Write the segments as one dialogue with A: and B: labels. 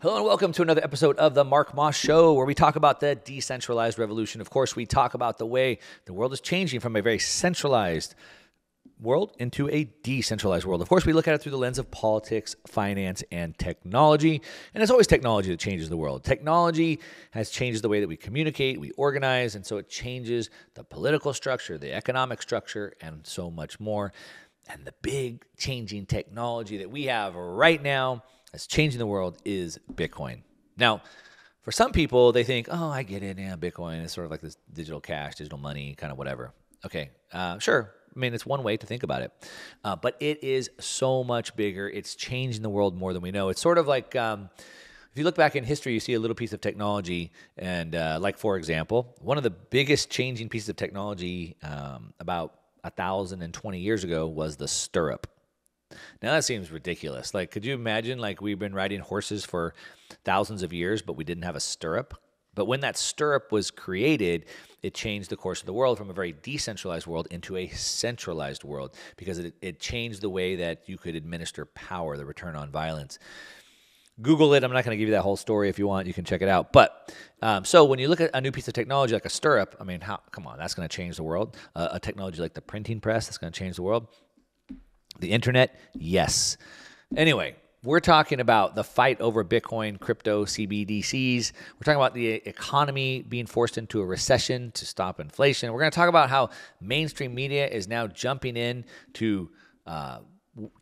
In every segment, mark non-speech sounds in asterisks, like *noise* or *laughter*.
A: Hello and welcome to another episode of the Mark Moss Show, where we talk about the decentralized revolution. Of course, we talk about the way the world is changing from a very centralized world into a decentralized world. Of course, we look at it through the lens of politics, finance, and technology. And it's always technology that changes the world. Technology has changed the way that we communicate, we organize, and so it changes the political structure, the economic structure, and so much more. And the big changing technology that we have right now that's changing the world is Bitcoin. Now, for some people, they think, oh, I get it. Yeah, Bitcoin is sort of like this digital cash, digital money, kind of whatever. Okay, uh, sure. I mean, it's one way to think about it. Uh, but it is so much bigger. It's changing the world more than we know. It's sort of like um, if you look back in history, you see a little piece of technology. And, uh, like, for example, one of the biggest changing pieces of technology um, about 1,020 years ago was the stirrup. Now that seems ridiculous. Like, could you imagine, like, we've been riding horses for thousands of years, but we didn't have a stirrup? But when that stirrup was created, it changed the course of the world from a very decentralized world into a centralized world because it, it changed the way that you could administer power, the return on violence. Google it. I'm not going to give you that whole story. If you want, you can check it out. But um, so when you look at a new piece of technology like a stirrup, I mean, how? Come on, that's going to change the world. Uh, a technology like the printing press, that's going to change the world. The internet, yes. Anyway, we're talking about the fight over Bitcoin, crypto, CBDCs. We're talking about the economy being forced into a recession to stop inflation. We're going to talk about how mainstream media is now jumping in to uh,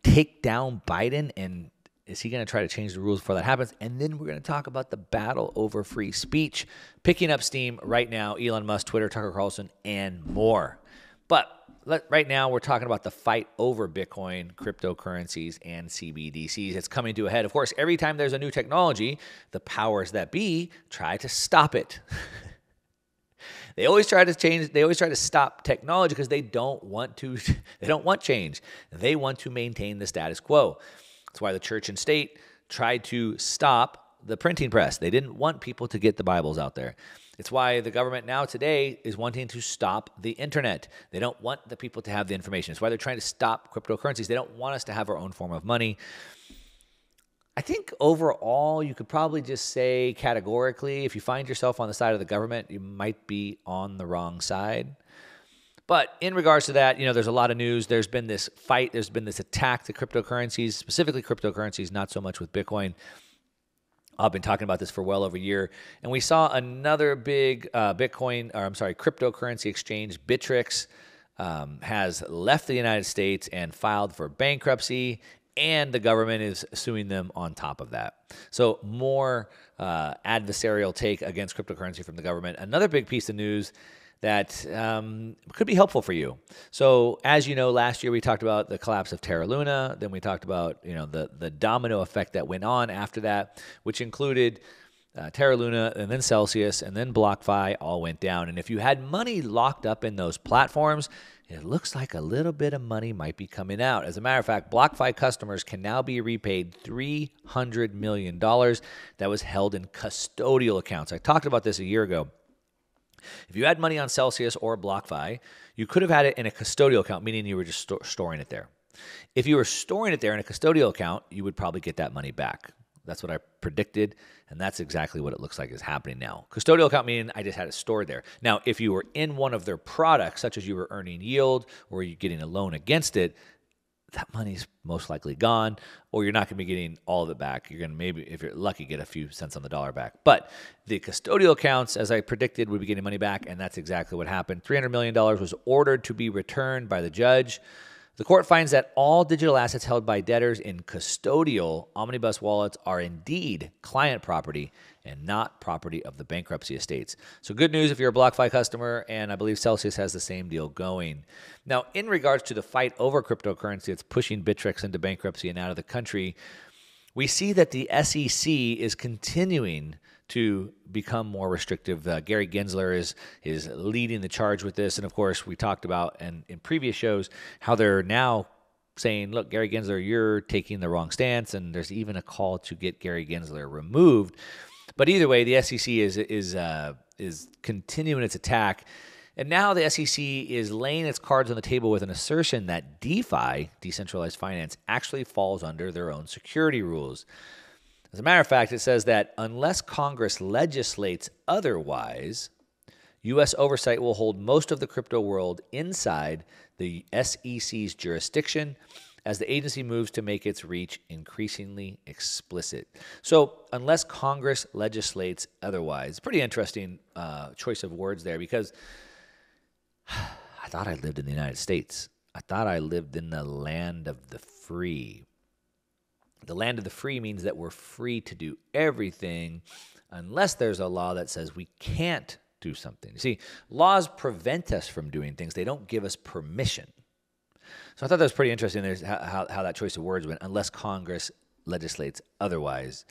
A: take down Biden and is he going to try to change the rules before that happens? And then we're going to talk about the battle over free speech picking up steam right now. Elon Musk, Twitter, Tucker Carlson, and more. But let, right now we're talking about the fight over Bitcoin, cryptocurrencies, and CBDCs. It's coming to a head. Of course, every time there's a new technology, the powers that be try to stop it. *laughs* they always try to change. They always try to stop technology because they don't want to. *laughs* They don't want change. They want to maintain the status quo. That's why the church and state tried to stop the printing press. They didn't want people to get the Bibles out there. It's why the government now today is wanting to stop the internet. They don't want the people to have the information. It's why they're trying to stop cryptocurrencies. They don't want us to have our own form of money. I think overall, you could probably just say categorically if you find yourself on the side of the government, you might be on the wrong side. But in regards to that, you know, there's a lot of news. There's been this fight, there's been this attack to cryptocurrencies, specifically cryptocurrencies, not so much with Bitcoin. I've been talking about this for well over a year. And we saw another big uh, Bitcoin, or I'm sorry, cryptocurrency exchange, Bittrex, um, has left the United States and filed for bankruptcy, and the government is suing them on top of that. So, more uh, adversarial take against cryptocurrency from the government. Another big piece of news that um, could be helpful for you. So, as you know, last year we talked about the collapse of Terra Luna. Then we talked about you know the the domino effect that went on after that, which included uh, Terra Luna and then Celsius and then BlockFi all went down. And if you had money locked up in those platforms, it looks like a little bit of money might be coming out. As a matter of fact, BlockFi customers can now be repaid $300 million that was held in custodial accounts. I talked about this a year ago. If you had money on Celsius or BlockFi, you could have had it in a custodial account, meaning you were just sto- storing it there. If you were storing it there in a custodial account, you would probably get that money back. That's what I predicted, and that's exactly what it looks like is happening now. Custodial account meaning I just had it stored there. Now, if you were in one of their products, such as you were earning yield or you're getting a loan against it, that money's most likely gone, or you're not going to be getting all of it back. You're going to maybe, if you're lucky, get a few cents on the dollar back. But the custodial accounts, as I predicted, would be getting money back, and that's exactly what happened. $300 million was ordered to be returned by the judge. The court finds that all digital assets held by debtors in custodial omnibus wallets are indeed client property and not property of the bankruptcy estates. So, good news if you're a BlockFi customer, and I believe Celsius has the same deal going. Now, in regards to the fight over cryptocurrency that's pushing Bittrex into bankruptcy and out of the country, we see that the SEC is continuing to become more restrictive. Uh, Gary Gensler is is leading the charge with this, and of course, we talked about and in previous shows how they're now saying, "Look, Gary Gensler, you're taking the wrong stance," and there's even a call to get Gary Gensler removed. But either way, the SEC is is uh, is continuing its attack. And now the SEC is laying its cards on the table with an assertion that DeFi, decentralized finance, actually falls under their own security rules. As a matter of fact, it says that unless Congress legislates otherwise, U.S. oversight will hold most of the crypto world inside the SEC's jurisdiction as the agency moves to make its reach increasingly explicit. So, unless Congress legislates otherwise, pretty interesting uh, choice of words there because *sighs* I thought I lived in the United States. I thought I lived in the land of the free. The land of the free means that we're free to do everything unless there's a law that says we can't do something. You see, laws prevent us from doing things, they don't give us permission. So I thought that was pretty interesting. There's how, how, that choice of words went, unless Congress legislates otherwise.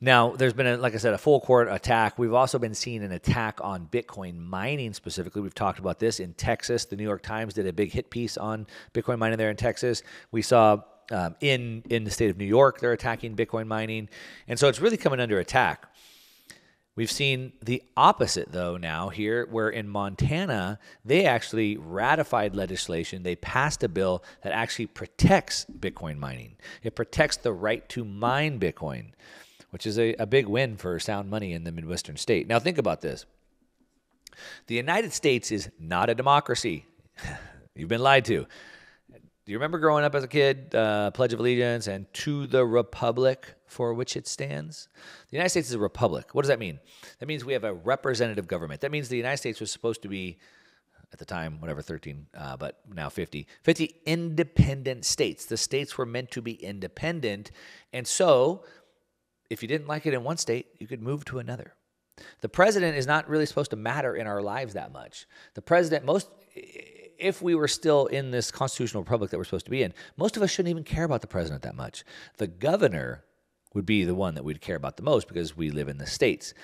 A: Now, there's been, a, like I said, a full court attack. We've also been seeing an attack on Bitcoin mining specifically. We've talked about this in Texas. The New York Times did a big hit piece on Bitcoin mining there in Texas. We saw um, in in the state of New York they're attacking Bitcoin mining, and so it's really coming under attack. We've seen the opposite, though, now here, where in Montana, they actually ratified legislation. They passed a bill that actually protects Bitcoin mining. It protects the right to mine Bitcoin, which is a, a big win for sound money in the Midwestern state. Now, think about this the United States is not a democracy. *laughs* You've been lied to. Do you remember growing up as a kid, uh, Pledge of Allegiance and to the Republic for which it stands? The United States is a republic. What does that mean? That means we have a representative government. That means the United States was supposed to be, at the time, whatever, 13, uh, but now 50, 50 independent states. The states were meant to be independent. And so, if you didn't like it in one state, you could move to another. The president is not really supposed to matter in our lives that much. The president, most if we were still in this constitutional republic that we're supposed to be in, most of us shouldn't even care about the president that much. The governor would be the one that we'd care about the most because we live in the states.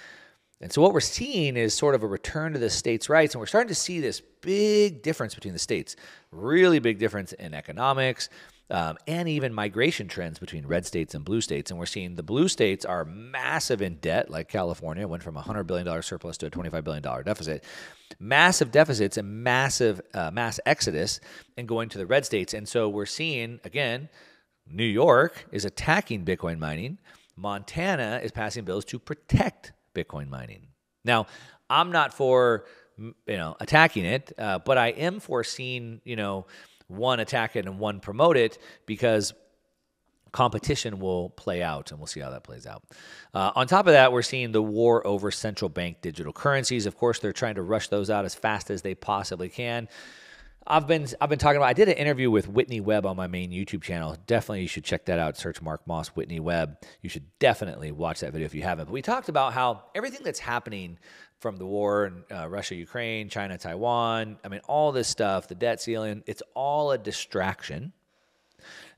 A: And so what we're seeing is sort of a return to the states' rights, and we're starting to see this big difference between the states. Really big difference in economics, um, and even migration trends between red states and blue states. And we're seeing the blue states are massive in debt, like California went from a $100 billion surplus to a $25 billion deficit. Massive deficits and massive uh, mass exodus and going to the red states. And so we're seeing, again, New York is attacking Bitcoin mining. Montana is passing bills to protect Bitcoin mining. Now, I'm not for you know attacking it, uh, but I am for seeing you know one attack it and one promote it because competition will play out, and we'll see how that plays out. Uh, on top of that, we're seeing the war over central bank digital currencies. Of course, they're trying to rush those out as fast as they possibly can. I've been I've been talking about. I did an interview with Whitney Webb on my main YouTube channel. Definitely, you should check that out. Search Mark Moss Whitney Webb. You should definitely watch that video if you haven't. But we talked about how everything that's happening from the war in uh, Russia, Ukraine, China, Taiwan. I mean, all this stuff, the debt ceiling, it's all a distraction.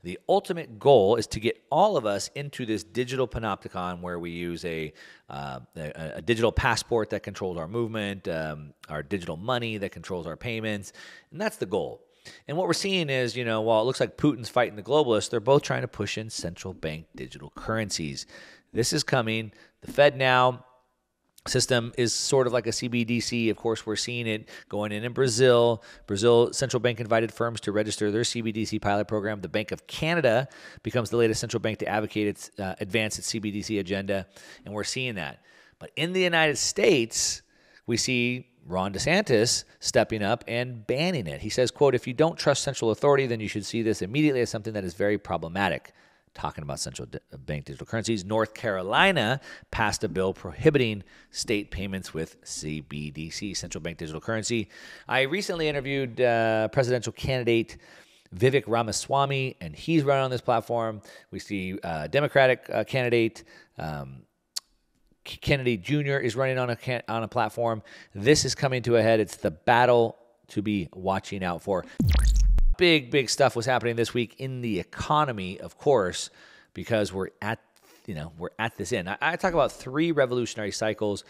A: The ultimate goal is to get all of us into this digital panopticon where we use a, uh, a, a, digital passport that controls our movement, um, our digital money that controls our payments, and that's the goal. And what we're seeing is, you know, while it looks like Putin's fighting the globalists, they're both trying to push in central bank digital currencies. This is coming. The FedNow system is sort of like a CBDC. Of course, we're seeing it going in in Brazil. Brazil central bank invited firms to register their CBDC pilot program. The Bank of Canada becomes the latest central bank to advocate its uh, advance its CBDC agenda, and we're seeing that. But in the United States, we see Ron DeSantis stepping up and banning it. He says, quote, if you don't trust central authority, then you should see this immediately as something that is very problematic talking about central uh, bank digital currencies. North Carolina passed a bill prohibiting state payments with CBDC, central bank digital currency. I recently interviewed uh, presidential candidate Vivek Ramaswamy, and he's running on this platform. We see uh, Democratic uh, candidate. Um, Kennedy Jr. is running on a on a platform. This is coming to a head. It's the battle to be watching out for big, big stuff was happening this week in the economy, of course, because we're at you know we're at this end. I, I talk about three revolutionary cycles: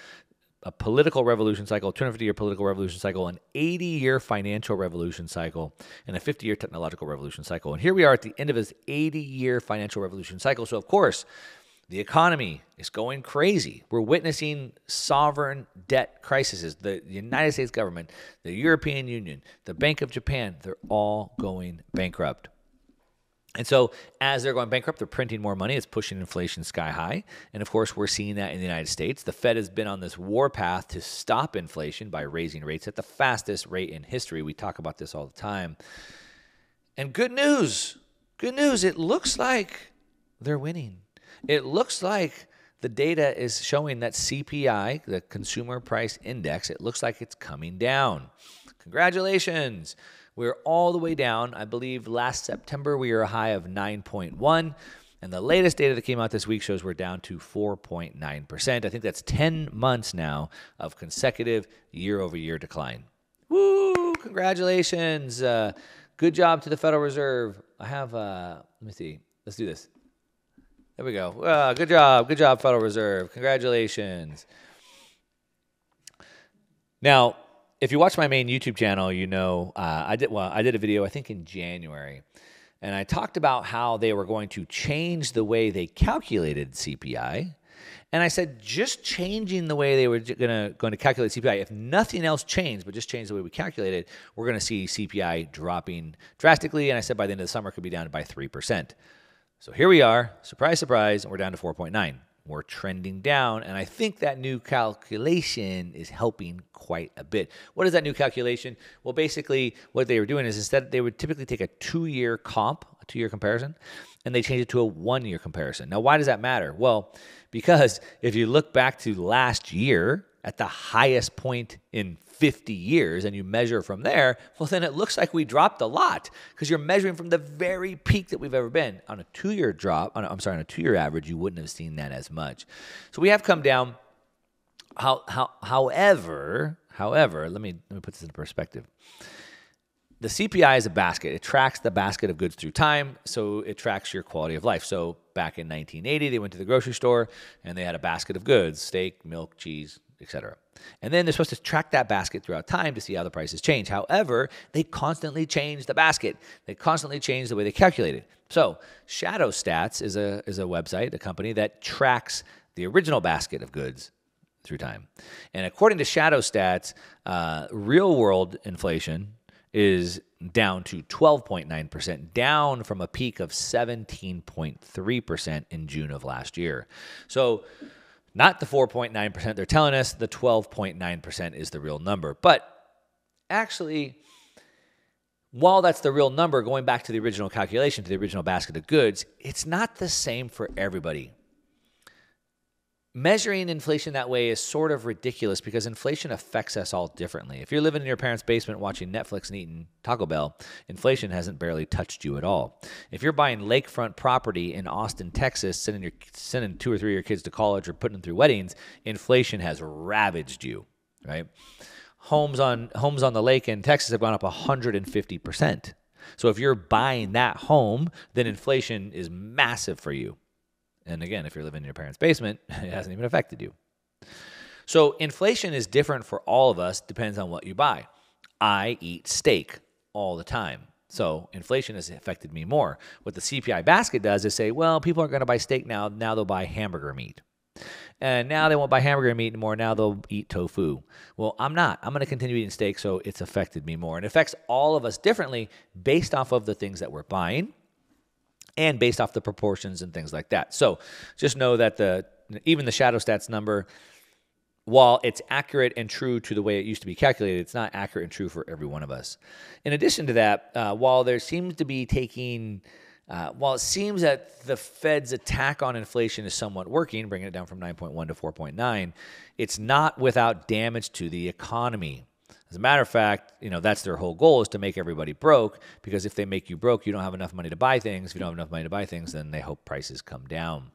A: a political revolution cycle, a 250 year political revolution cycle, an 80 year financial revolution cycle, and a 50 year technological revolution cycle. And here we are at the end of this 80 year financial revolution cycle. So, of course, the economy is going crazy. We're witnessing sovereign debt crises. The United States government, the European Union, the Bank of Japan, they're all going bankrupt. And so, as they're going bankrupt, they're printing more money. It's pushing inflation sky high. And of course, we're seeing that in the United States. The Fed has been on this war path to stop inflation by raising rates at the fastest rate in history. We talk about this all the time. And good news, good news, it looks like they're winning. It looks like the data is showing that CPI, the consumer price index, it looks like it's coming down. Congratulations. We're all the way down. I believe last September we were a high of 9.1. And the latest data that came out this week shows we're down to 4.9%. I think that's 10 months now of consecutive year over year decline. Woo! Congratulations. Uh, good job to the Federal Reserve. I have, uh, let me see. Let's do this. There we go. Uh, good job. Good job, Federal Reserve. Congratulations. Now, if you watch my main YouTube channel, you know uh, I did well. I did a video I think in January, and I talked about how they were going to change the way they calculated CPI. And I said just changing the way they were gonna going to calculate CPI, if nothing else changed, but just change the way we calculate it, we're going to see CPI dropping drastically. And I said by the end of the summer, it could be down by three percent. So here we are, surprise, surprise, and we're down to 4.9 we're trending down. And I think that new calculation is helping quite a bit. What is that new calculation? Well, basically, what they were doing is instead they would typically take a two year comp, a two year comparison, and they change it to a one year comparison. Now, why does that matter? Well, because if you look back to last year at the highest point in 50 years and you measure from there, well, then it looks like we dropped a lot because you're measuring from the very peak that we've ever been. On a two year drop, on a, I'm sorry, on a two year average, you wouldn't have seen that as much. So we have come down. How, how, however, however, let me, let me put this into perspective. The CPI is a basket. It tracks the basket of goods through time, so it tracks your quality of life. So back in 1980, they went to the grocery store and they had a basket of goods: steak, milk, cheese, etc. And then they're supposed to track that basket throughout time to see how the prices change. However, they constantly change the basket. They constantly change the way they calculate it. So, Shadow Stats is a is a website, a company that tracks the original basket of goods through time. And according to Shadow Stats, uh, real world inflation is down to 12.9%, down from a peak of 17.3% in June of last year. So not the 4.9% they're telling us, the 12.9% is the real number. But actually, while that's the real number, going back to the original calculation, to the original basket of goods, it's not the same for everybody measuring inflation that way is sort of ridiculous because inflation affects us all differently. If you're living in your parents' basement watching Netflix and eating Taco Bell, inflation hasn't barely touched you at all. If you're buying lakefront property in Austin, Texas, sending your sending two or three of your kids to college or putting them through weddings, inflation has ravaged you, right? Homes on homes on the lake in Texas have gone up 150%. So if you're buying that home, then inflation is massive for you. And again, if you're living in your parents' basement, *laughs* it hasn't even affected you. So inflation is different for all of us, depends on what you buy. I eat steak all the time. So inflation has affected me more. What the CPI basket does is say, well, people aren't going to buy steak now. Now they'll buy hamburger meat. And now they won't buy hamburger meat anymore. Now they'll eat tofu. Well, I'm not. I'm going to continue eating steak, so it's affected me more. And it affects all of us differently based off of the things that we're buying and based off the proportions and things like that. So just know that the even the shadow stats number, while it's accurate and true to the way it used to be calculated, it's not accurate and true for every one of us. In addition to that, uh, while there seems to be taking uh, while it seems that the Fed's attack on inflation is somewhat working, bringing it down from 9.1 to 4.9, it's not without damage to the economy. As a matter of fact, you know, that's their whole goal is to make everybody broke because if they make you broke, you don't have enough money to buy things. If you don't have enough money to buy things, then they hope prices come down.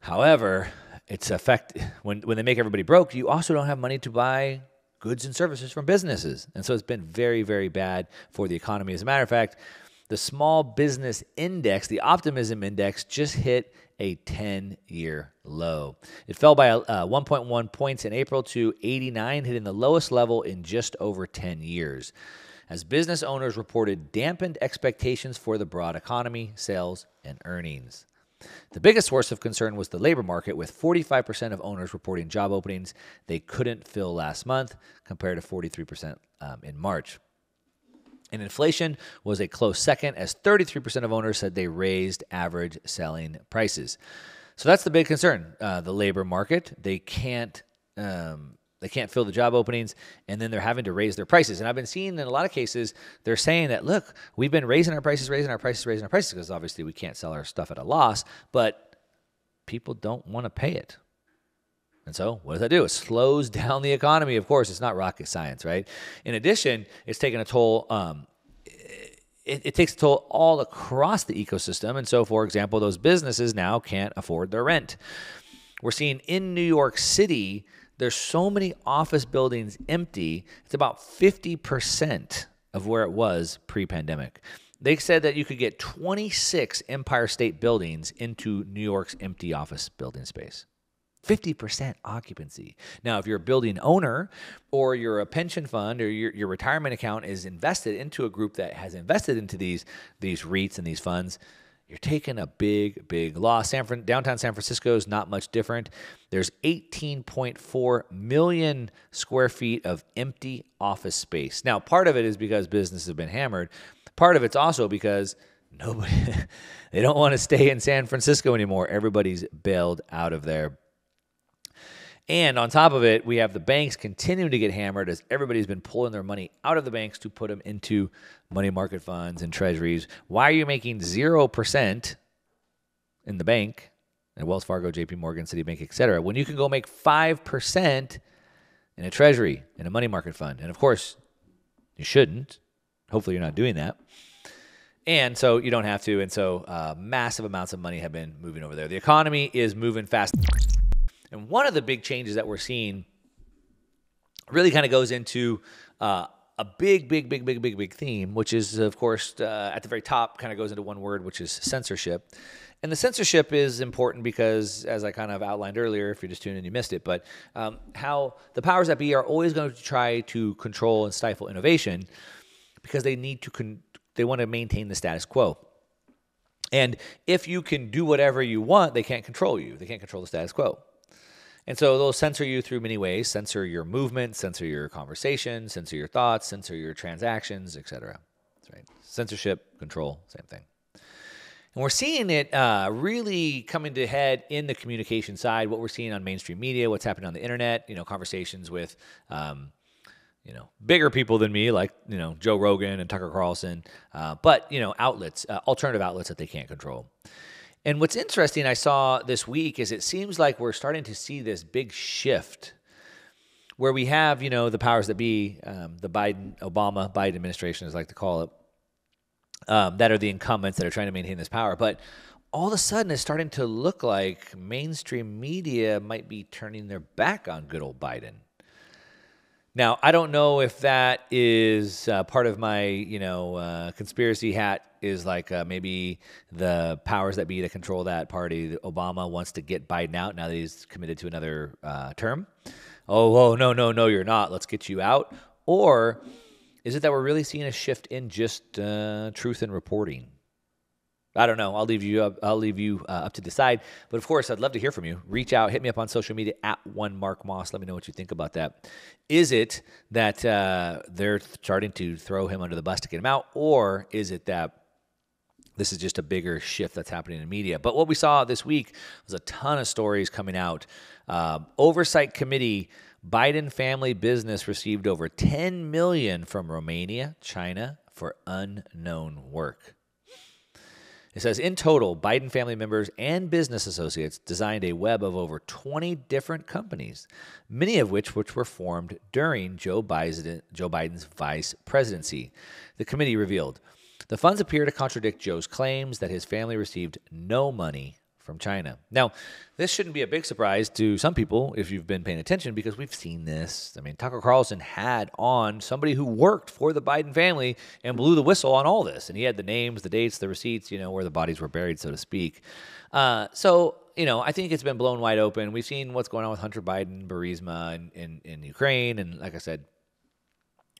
A: However, it's effect when when they make everybody broke, you also don't have money to buy goods and services from businesses. And so it's been very very bad for the economy. As a matter of fact, the small business index, the optimism index just hit a 10 year low. It fell by uh, 1.1 points in April to 89, hitting the lowest level in just over 10 years. As business owners reported dampened expectations for the broad economy, sales, and earnings. The biggest source of concern was the labor market, with 45% of owners reporting job openings they couldn't fill last month, compared to 43% um, in March. And inflation was a close second, as 33% of owners said they raised average selling prices. So that's the big concern. Uh, the labor market, they can't. Um, they can't fill the job openings, and then they're having to raise their prices. And I've been seeing in a lot of cases, they're saying that, look, we've been raising our prices, raising our prices, raising our prices, because obviously we can't sell our stuff at a loss, but people don't want to pay it. And so, what does that do? It slows *laughs* down the economy. Of course, it's not rocket science, right? In addition, it's taking a toll. Um, it, it, takes a toll all across the ecosystem. And so, for example, those businesses now can't afford their rent. We're seeing in New York City, there's so many office buildings empty. It's about 50% of where it was pre pandemic. They said that you could get 26 Empire State buildings into New York's empty office building space. 50% occupancy. Now, if you're a building owner or you're a pension fund or your, your retirement account is invested into a group that has invested into these, these REITs and these funds, you're taking a big, big loss. San Fran, downtown San Francisco is not much different. There's 18.4 million square feet of empty office space. Now, part of it is because businesses have been hammered. Part of it's also because nobody, *laughs* they don't want to stay in San Francisco anymore. Everybody's bailed out of there. And on top of it, we have the banks continuing to get hammered as everybody's been pulling their money out of the banks to put them into money market funds and treasuries. Why are you making 0% in the bank, at Wells Fargo, JP Morgan, Citibank, et cetera, when you can go make 5% in a treasury, in a money market fund? And of course, you shouldn't. Hopefully, you're not doing that. And so you don't have to. And so uh, massive amounts of money have been moving over there. The economy is moving fast. And one of the big changes that we're seeing really kind of goes into uh, a big, big, big, big, big, big theme, which is, of course, uh, at the very top, kind of goes into one word, which is censorship. And the censorship is important because, as I kind of outlined earlier, if you're just tuning in, you missed it, but um, how the powers that be are always going to try to control and stifle innovation because they need to, con- they want to maintain the status quo. And if you can do whatever you want, they can't control you. They can't control the status quo. And so they'll censor you through many ways censor your movement, censor your conversation, censor your thoughts, censor your transactions, etc. Right. Censorship, control, same thing. And we're seeing it uh, really coming to head in the communication side. What we're seeing on mainstream media, what's happening on the internet, you know, conversations with, um, you know, bigger people than me, like you know Joe Rogan and Tucker Carlson, uh, but you know, outlets, uh, alternative outlets that they can't control. And what's interesting I saw this week is it seems like we're starting to see this big shift where we have, you know, the powers that be, um, the Biden, Obama, Biden administration, as I like to call it, um, that are the incumbents that are trying to maintain this power. But all of a sudden, it's starting to look like mainstream media might be turning their back on good old Biden. Now, I don't know if that is uh, part of my, you know, uh, conspiracy hat is like uh, maybe the powers that be that control that party. Obama wants to get Biden out now that he's committed to another uh, term. Oh, oh, no, no, no, you're not. Let's get you out. Or is it that we're really seeing a shift in just uh, truth and reporting? I don't know. I'll leave you up. I'll leave you uh, up to decide. But of course, I'd love to hear from you. Reach out, hit me up on social media at one Mark Moss. Let me know what you think about that. Is it that uh, they're starting to throw him under the bus to get him out, or is it that this is just a bigger shift that's happening in media? But what we saw this week was a ton of stories coming out. Uh, oversight committee. Biden family business received over 10 million from Romania, China for unknown work. It says in total, Biden family members and business associates designed a web of over 20 different companies, many of which which were formed during Joe, Biden, Joe Biden's vice presidency. The committee revealed the funds appear to contradict Joe's claims that his family received no money from China. Now, this shouldn't be a big surprise to some people if you've been paying attention because we've seen this. I mean, Tucker Carlson had on somebody who worked for the Biden family and blew the whistle on all this. And he had the names, the dates, the receipts, you know, where the bodies were buried, so to speak. Uh, so, you know, I think it's been blown wide open. We've seen what's going on with Hunter Biden, Burisma in, in, in Ukraine. And like I said,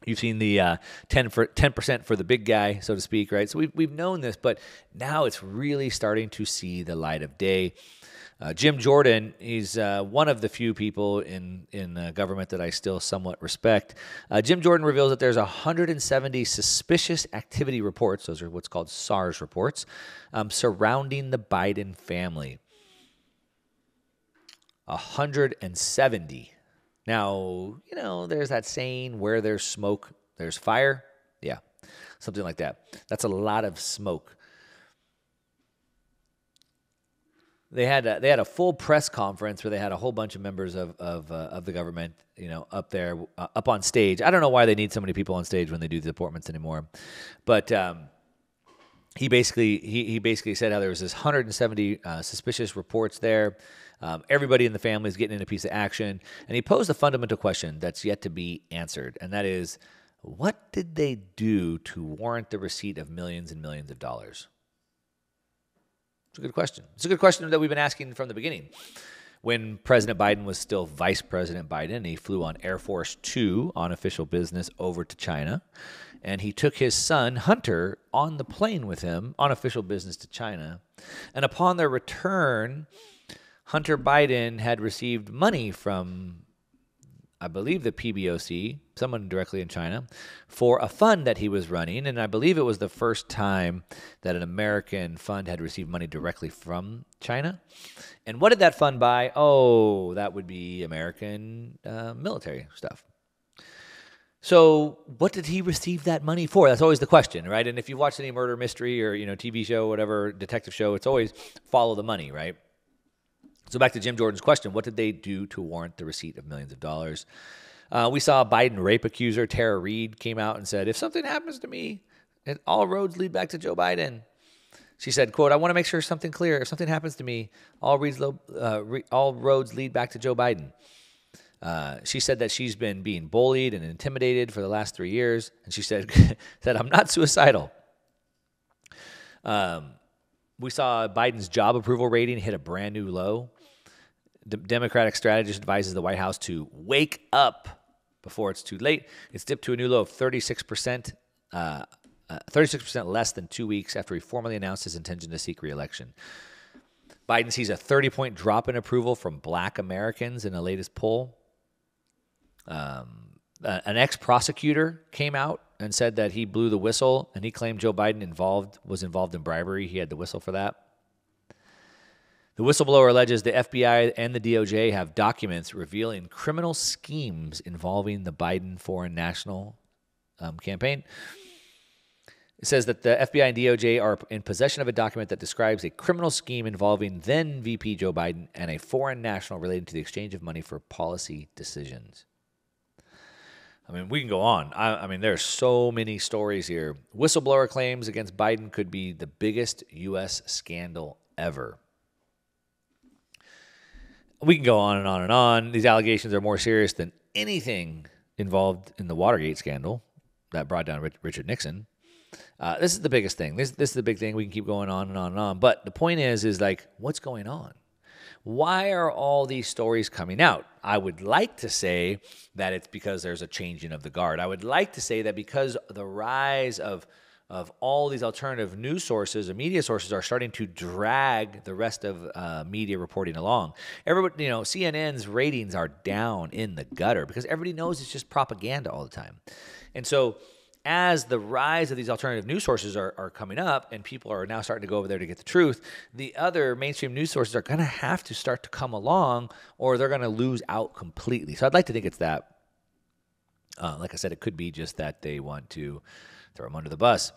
A: You've seen the uh, 10 for 10% for the big guy, so to speak, right? So we've, we've known this, but now it's really starting to see the light of day. Uh, Jim Jordan, he's uh, one of the few people in in uh, government that I still somewhat respect. Uh, Jim Jordan reveals that there's 170 suspicious activity reports; those are what's called SARS reports, um, surrounding the Biden family. 170. Now, you know, there's that saying: "Where there's smoke, there's fire." Yeah, something like that. That's a lot of smoke. they had a, they had a full press conference where they had a whole bunch of members of of, uh, of the government, you know, up there uh, up on stage. I don't know why they need so many people on stage when they do the deportments anymore, but um, he basically he, he basically said how there was this 170 uh, suspicious reports there. Um, everybody in the family is getting in a piece of action, and he posed a fundamental question that's yet to be answered, and that is, what did they do to warrant the receipt of millions and millions of dollars? It's a good question. It's a good question that we've been asking from the beginning. When President Biden was still Vice President Biden, he flew on Air Force Two on official business over to China. And he took his son, Hunter, on the plane with him on official business to China. And upon their return, Hunter Biden had received money from I believe the PBOC, someone directly in China, for a fund that he was running. And I believe it was the first time that an American fund had received money directly from China. And what did that fund buy? Oh, that would be American uh, military stuff. So, what did he receive that money for? That's always the question, right? And if you watch any murder mystery or you know TV show, whatever detective show, it's always follow the money, right? So back to Jim Jordan's question: What did they do to warrant the receipt of millions of dollars? Uh, we saw Biden rape accuser Tara Reade came out and said, "If something happens to me, all roads lead back to Joe Biden." She said, "quote I want to make sure something clear. If something happens to me, all, reads, uh, re, all roads lead back to Joe Biden." Uh, she said that she's been being bullied and intimidated for the last three years, and she said, *laughs* "said I'm not suicidal." Um, we saw Biden's job approval rating hit a brand new low. The Democratic strategist advises the White House to wake up before it's too late. It's dipped to a new low of 36%, uh, uh, 36% less than two weeks after he formally announced his intention to seek reelection. Biden sees a 30 point drop in approval from black Americans in the latest poll. Um, an ex prosecutor came out and said that he blew the whistle and he claimed Joe Biden involved was involved in bribery. He had the whistle for that. The whistleblower alleges the FBI and the DOJ have documents revealing criminal schemes involving the Biden foreign national um, campaign. It says that the FBI and DOJ are in possession of a document that describes a criminal scheme involving then VP Joe Biden and a foreign national related to the exchange of money for policy decisions. I mean, we can go on. I, I mean, there's so many stories here. Whistleblower claims against Biden could be the biggest U.S. scandal ever we can go on and on and on. These allegations are more serious than anything involved in the Watergate scandal that brought down Richard Nixon. Uh, this is the biggest thing. This this is the big thing. We can keep going on and on and on. But the point is, is like, what's going on? Why are all these stories coming out? I would like to say that it's because there's a changing of the guard. I would like to say that because the rise of of all these alternative news sources or media sources are starting to drag the rest of uh, media reporting along. Everybody, you know, CNN's ratings are down in the gutter because everybody knows it's just propaganda all the time. And so, as the rise of these alternative news sources are, are coming up and people are now starting to go over there to get the truth, the other mainstream news sources are going to have to start to come along or they're going to lose out completely. So, I'd like to think it's that. Uh, like I said, it could be just that they want to throw them under the bus.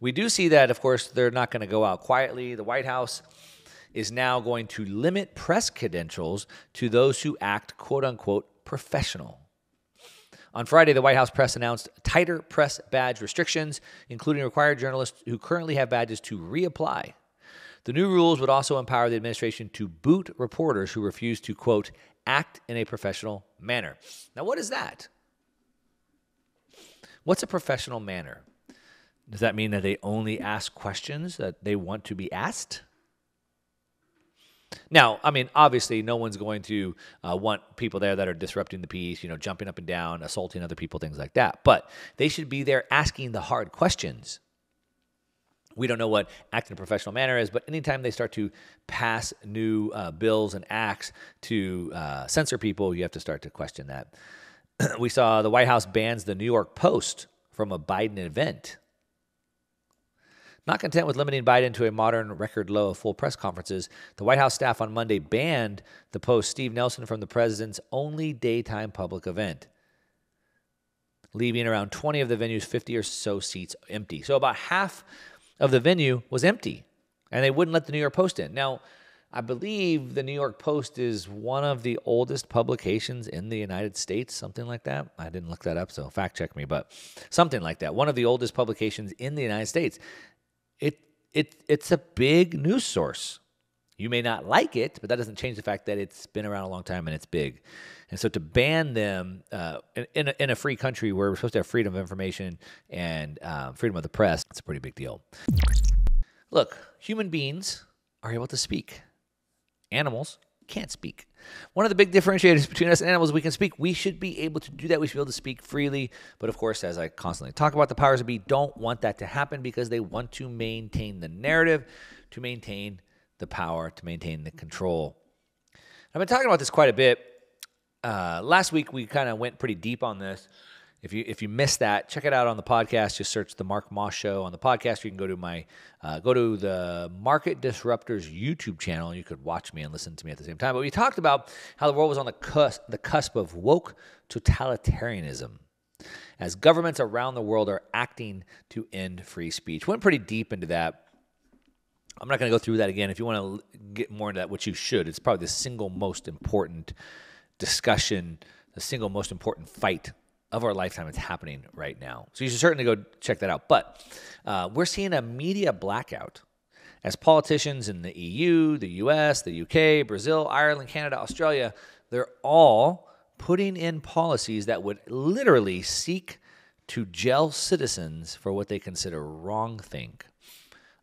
A: We do see that, of course, they're not going to go out quietly. The White House is now going to limit press credentials to those who act quote unquote professional. On Friday, the White House press announced tighter press badge restrictions, including required journalists who currently have badges to reapply. The new rules would also empower the administration to boot reporters who refuse to, quote, act in a professional manner. Now, what is that? What's a professional manner? Does that mean that they only ask questions that they want to be asked? Now, I mean, obviously, no one's going to uh, want people there that are disrupting the peace, you know, jumping up and down, assaulting other people, things like that. But they should be there asking the hard questions. we don't know what act in a professional manner is, but anytime they start to pass new uh, bills and acts to uh, censor people, you have to start to question that. *clears throat* we saw the White House bans the New York Post from a Biden event. Not content with limiting Biden to a modern record low of full press conferences, the White House staff on Monday banned the Post Steve Nelson from the president's only daytime public event, leaving around 20 of the venue's 50 or so seats empty. So about half of the venue was empty, and they wouldn't let the New York Post in. Now, I believe the New York Post is one of the oldest publications in the United States, something like that. I didn't look that up, so fact check me, but something like that. One of the oldest publications in the United States. It it it's a big news source. You may not like it, but that doesn't change the fact that it's been around a long time and it's big. And so to ban them uh, in, in a, in, a, free country where we're supposed to have freedom of information and uh, freedom of the press, it's a pretty big deal. Look, human beings are able to speak. Animals can't speak. One of the big differentiators between us and animals, we can speak. We should be able to do that. We should be able to speak freely. But of course, as I constantly talk about, the powers that be don't want that to happen because they want to maintain the narrative, to maintain the power, to maintain the control. I've been talking about this quite a bit. Uh, last week, we kind of went pretty deep on this. If you if you missed that, check it out on the podcast. Just search the Mark Moss Show on the podcast. You can go to my uh, go to the Market Disruptors YouTube channel. and You could watch me and listen to me at the same time. But we talked about how the world was on the cusp the cusp of woke totalitarianism, as governments around the world are acting to end free speech. Went pretty deep into that. I'm not going to go through that again. If you want to get more into that, which you should, it's probably the single most important discussion, the single most important fight of our lifetime. It's happening right now. So you should certainly go check that out. But uh, we're seeing a media blackout as politicians in the EU, the US, the UK, Brazil, Ireland, Canada, Australia, they're all putting in policies that would literally seek to jail citizens for what they consider wrong think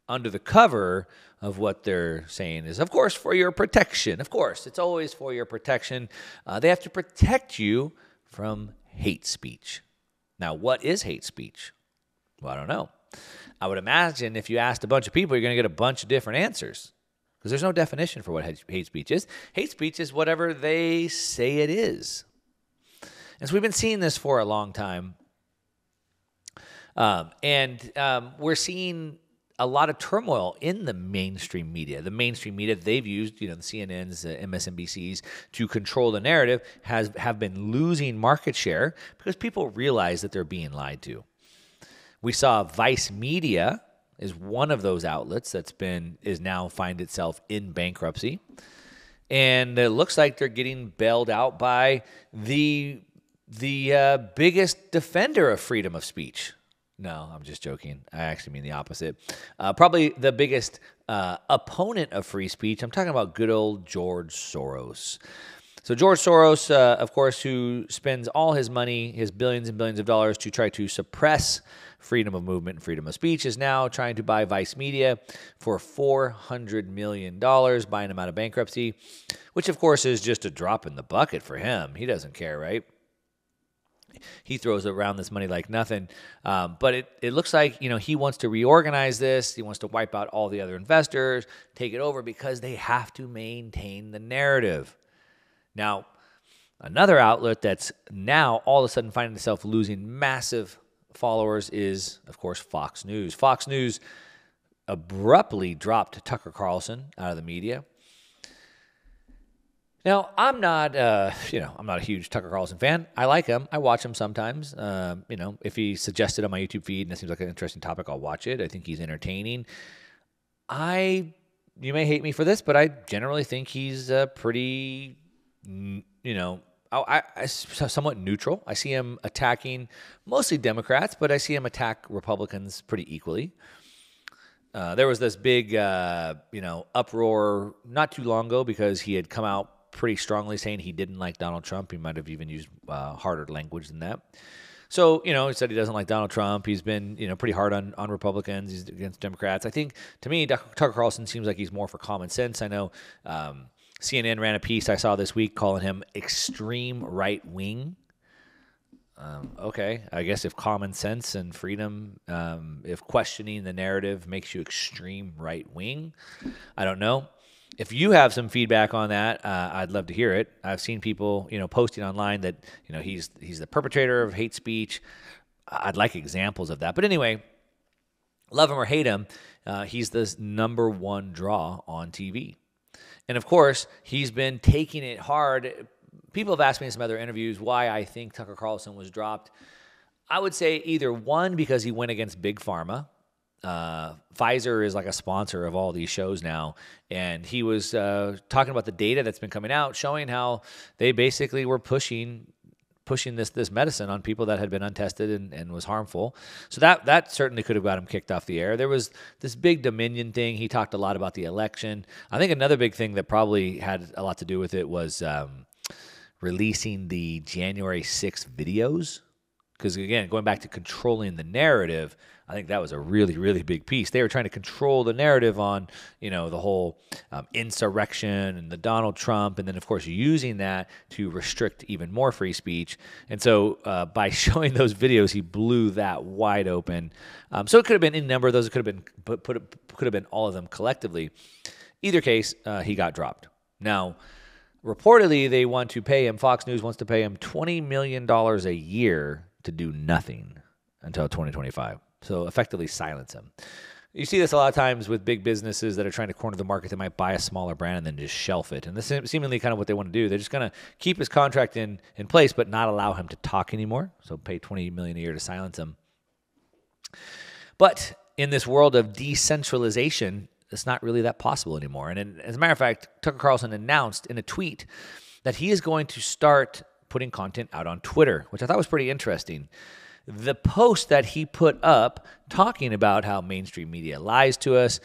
A: under the cover of what they're saying is, of course, for your protection. Of course, it's always for your protection. Uh, they have to protect you from hate speech. Now, what is hate speech? Well, I don't know. I would imagine if you asked a bunch of people, you're going to get a bunch of different answers because there's no definition for what hate speech is. Hate speech is whatever they say it is. And so we've been seeing this for a long time. Um, and um, we're seeing a lot of turmoil in the mainstream media. The mainstream media they've used, you know, the CNNs, the MSNBCs to control the narrative has have been losing market share because people realize that they're being lied to. We saw Vice Media is one of those outlets that's been is now find itself in bankruptcy. And it looks like they're getting bailed out by the the uh, biggest defender of freedom of speech, no, I'm just joking. I actually mean the opposite. Uh, probably the biggest uh, opponent of free speech. I'm talking about good old George Soros. So, George Soros, uh, of course, who spends all his money, his billions and billions of dollars, to try to suppress freedom of movement and freedom of speech, is now trying to buy Vice Media for $400 million, buying him out of bankruptcy, which, of course, is just a drop in the bucket for him. He doesn't care, right? He throws around this money like nothing. Um, but it, it looks like you know he wants to reorganize this. He wants to wipe out all the other investors, take it over because they have to maintain the narrative. Now, another outlet that's now all of a sudden finding itself losing massive followers is, of course, Fox News. Fox News abruptly dropped Tucker Carlson out of the media. Now, I'm not, uh, you know, I'm not a huge Tucker Carlson fan. I like him. I watch him sometimes. Um, you know, if he suggested on my YouTube feed and it seems like an interesting topic, I'll watch it. I think he's entertaining. I, you may hate me for this, but I generally think he's a pretty, you know, I, I, somewhat neutral. I see him attacking mostly Democrats, but I see him attack Republicans pretty equally. Uh, there was this big, uh, you know, uproar not too long ago because he had come out pretty strongly saying he didn't like Donald Trump. He might have even used uh, harder language than that. So, you know, he said he doesn't like Donald Trump. He's been, you know, pretty hard on, on Republicans. He's against Democrats. I think, to me, Tucker Carlson seems like he's more for common sense. I know um, CNN ran a piece I saw this week calling him extreme right wing. Um, okay, I guess if common sense and freedom, um, if questioning the narrative makes you extreme right wing, I don't know. If you have some feedback on that, uh, I'd love to hear it. I've seen people, you know, posting online that you know he's he's the perpetrator of hate speech. I'd like examples of that. But anyway, love him or hate him, uh, he's the number one draw on TV. And of course, he's been taking it hard. People have asked me in some other interviews why I think Tucker Carlson was dropped. I would say either one, because he went against Big Pharma. Uh, Pfizer is like a sponsor of all these shows now. And he was uh, talking about the data that's been coming out, showing how they basically were pushing pushing this this medicine on people that had been untested and, and was harmful. So that that certainly could have got him kicked off the air. There was this big Dominion thing. He talked a lot about the election. I think another big thing that probably had a lot to do with it was um, releasing the January 6th videos. Because again, going back to controlling the narrative, I think that was a really, really big piece. They were trying to control the narrative on, you know, the whole um, insurrection and the Donald Trump, and then of course using that to restrict even more free speech. And so uh, by *laughs* showing those videos, he blew that wide open. Um, so it could have been any number of those. It could have been put, put could have been all of them collectively. Either case, uh, he got dropped. Now. Reportedly, they want to pay him. Fox News wants to pay him $20 million a year to do nothing until 2025. So effectively silence him. You see this a lot of times with big businesses that are trying to corner the market. They might buy a smaller brand and then just shelf it. And this is seemingly kind of what they want to do. They're just going to keep his contract in, in place, but not allow him to talk anymore. So pay 20 million a year to silence him. But in this world of decentralization, it's not really that possible anymore. And as a matter of fact, Tucker Carlson announced in a tweet that he is going to start putting content out on Twitter, which I thought was pretty interesting the post that he put up talking about how mainstream media lies to us.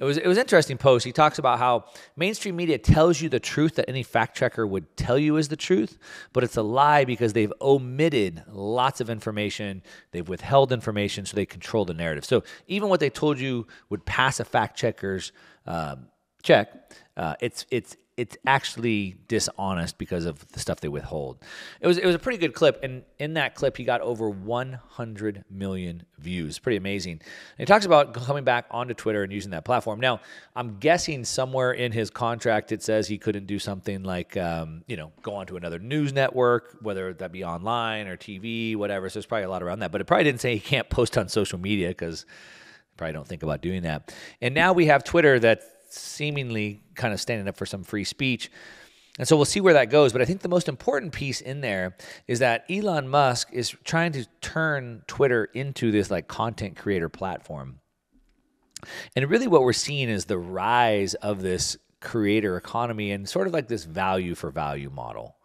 A: It was it was interesting post. He talks about how mainstream media tells you the truth that any fact checker would tell you is the truth, but it's a lie because they've omitted lots of information, they've withheld information, so they control the narrative. So even what they told you would pass a fact checker's um, check, uh, it's it's it's actually dishonest because of the stuff they withhold. It was it was a pretty good clip, and in that clip, he got over 100 million views. Pretty amazing. And he talks about coming back onto Twitter and using that platform. Now, I'm guessing somewhere in his contract it says he couldn't do something like um, you know go onto another news network, whether that be online or TV, whatever. So there's probably a lot around that. But it probably didn't say he can't post on social media because probably don't think about doing that. And now we have Twitter that seemingly kind of standing up for some free speech. And so we'll see where that goes. But I think the most important piece in there is that Elon Musk is trying to turn Twitter into this like content creator platform. And really what we're seeing is the rise of this creator economy and sort of like this value for value model.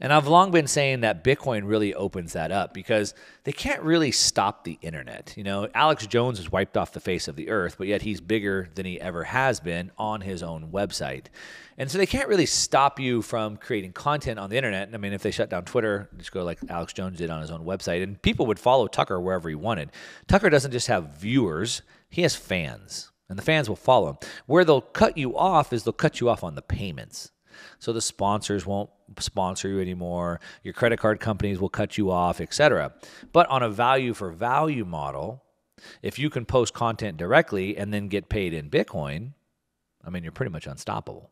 A: And I've long been saying that Bitcoin really opens that up because they can't really stop the internet. You know, Alex Jones was wiped off the face of the earth, but yet he's bigger than he ever has been on his own website. And so they can't really stop you from creating content on the internet. I mean, if they shut down Twitter, just go like Alex Jones did on his own website, and people would follow Tucker wherever he wanted. Tucker doesn't just have viewers, he has fans, and the fans will follow him. Where they'll cut you off is they'll cut you off on the payments. So the sponsors won't sponsor you anymore. Your credit card companies will cut you off, etc. But on a value for value model, if you can post content directly and then get paid in Bitcoin, I mean, you're pretty much unstoppable.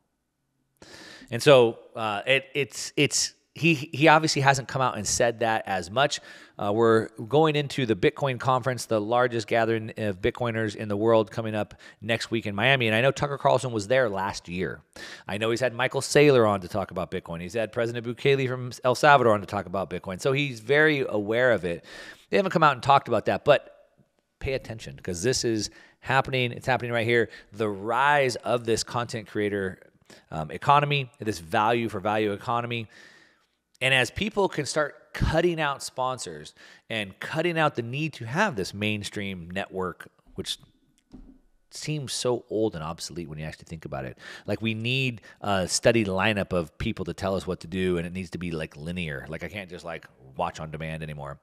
A: And so uh, it, it's it's he he obviously hasn't come out and said that as much. Uh, we're going into the Bitcoin conference, the largest gathering of Bitcoiners in the world, coming up next week in Miami. And I know Tucker Carlson was there last year. I know he's had Michael Saylor on to talk about Bitcoin. He's had President Bukele from El Salvador on to talk about Bitcoin. So he's very aware of it. They haven't come out and talked about that, but pay attention because this is happening. It's happening right here. The rise of this content creator um, economy, this value for value economy and as people can start cutting out sponsors and cutting out the need to have this mainstream network, which seems so old and obsolete when you actually think about it. Like we need a steady lineup of people to tell us what to do, and it needs to be like linear. Like I can't just like watch on demand anymore.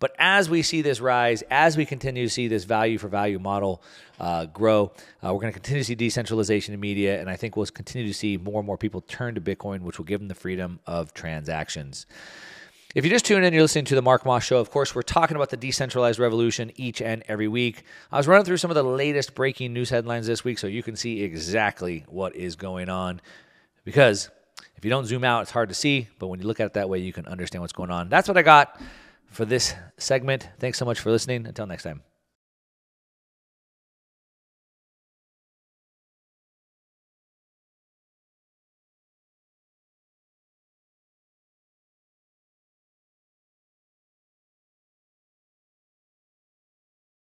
A: But as we see this rise, as we continue to see this value for value model uh, grow, uh, we're going to continue to see decentralization in media, and I think we'll continue to see more and more people turn to Bitcoin, which will give them the freedom of transactions. If you just tune in, you're listening to the Mark Moss Show. Of course, we're talking about the decentralized revolution each and every week. I was running through some of the latest breaking news headlines this week so you can see exactly what is going on. Because if you don't zoom out, it's hard to see, but when you look at it that way, you can understand what's going on. That's what I got for this segment. Thanks so much for listening. Until next time.